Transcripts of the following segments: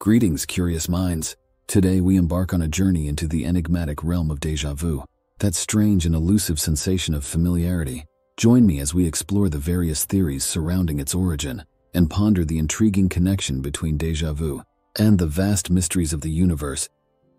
Greetings, curious minds. Today we embark on a journey into the enigmatic realm of deja vu, that strange and elusive sensation of familiarity. Join me as we explore the various theories surrounding its origin and ponder the intriguing connection between deja vu and the vast mysteries of the universe.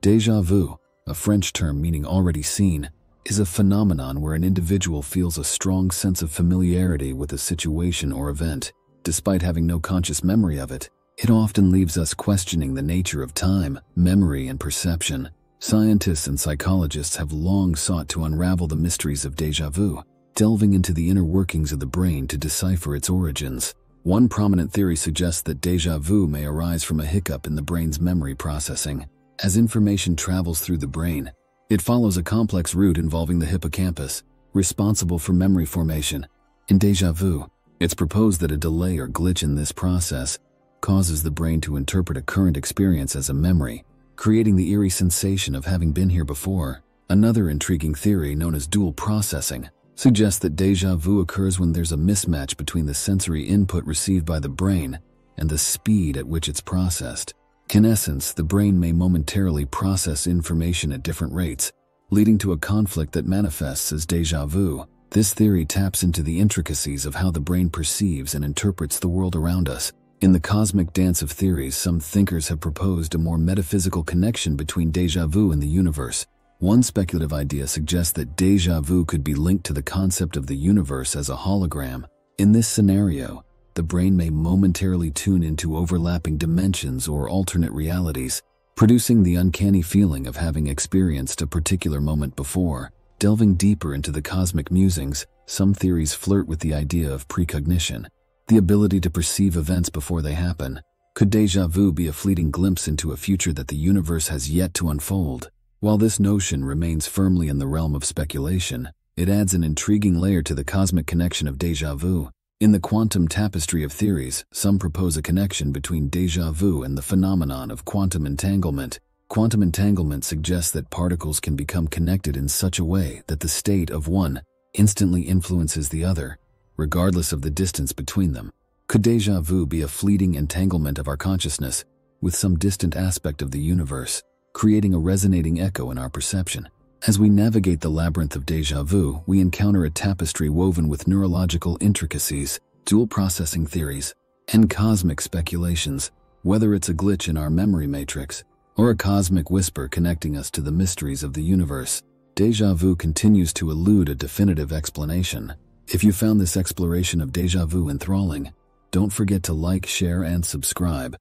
Deja vu, a French term meaning already seen, is a phenomenon where an individual feels a strong sense of familiarity with a situation or event, despite having no conscious memory of it. It often leaves us questioning the nature of time, memory, and perception. Scientists and psychologists have long sought to unravel the mysteries of deja vu, delving into the inner workings of the brain to decipher its origins. One prominent theory suggests that deja vu may arise from a hiccup in the brain's memory processing. As information travels through the brain, it follows a complex route involving the hippocampus, responsible for memory formation. In deja vu, it's proposed that a delay or glitch in this process causes the brain to interpret a current experience as a memory, creating the eerie sensation of having been here before. Another intriguing theory, known as dual processing, suggests that deja vu occurs when there's a mismatch between the sensory input received by the brain and the speed at which it's processed. In essence, the brain may momentarily process information at different rates, leading to a conflict that manifests as deja vu. This theory taps into the intricacies of how the brain perceives and interprets the world around us, in the cosmic dance of theories, some thinkers have proposed a more metaphysical connection between deja vu and the universe. One speculative idea suggests that deja vu could be linked to the concept of the universe as a hologram. In this scenario, the brain may momentarily tune into overlapping dimensions or alternate realities, producing the uncanny feeling of having experienced a particular moment before. Delving deeper into the cosmic musings, some theories flirt with the idea of precognition the ability to perceive events before they happen. Could deja vu be a fleeting glimpse into a future that the universe has yet to unfold? While this notion remains firmly in the realm of speculation, it adds an intriguing layer to the cosmic connection of deja vu. In the quantum tapestry of theories, some propose a connection between deja vu and the phenomenon of quantum entanglement. Quantum entanglement suggests that particles can become connected in such a way that the state of one instantly influences the other, regardless of the distance between them. Could deja vu be a fleeting entanglement of our consciousness with some distant aspect of the universe, creating a resonating echo in our perception? As we navigate the labyrinth of deja vu, we encounter a tapestry woven with neurological intricacies, dual processing theories, and cosmic speculations, whether it's a glitch in our memory matrix or a cosmic whisper connecting us to the mysteries of the universe. Deja vu continues to elude a definitive explanation, if you found this exploration of deja vu enthralling, don't forget to like, share, and subscribe.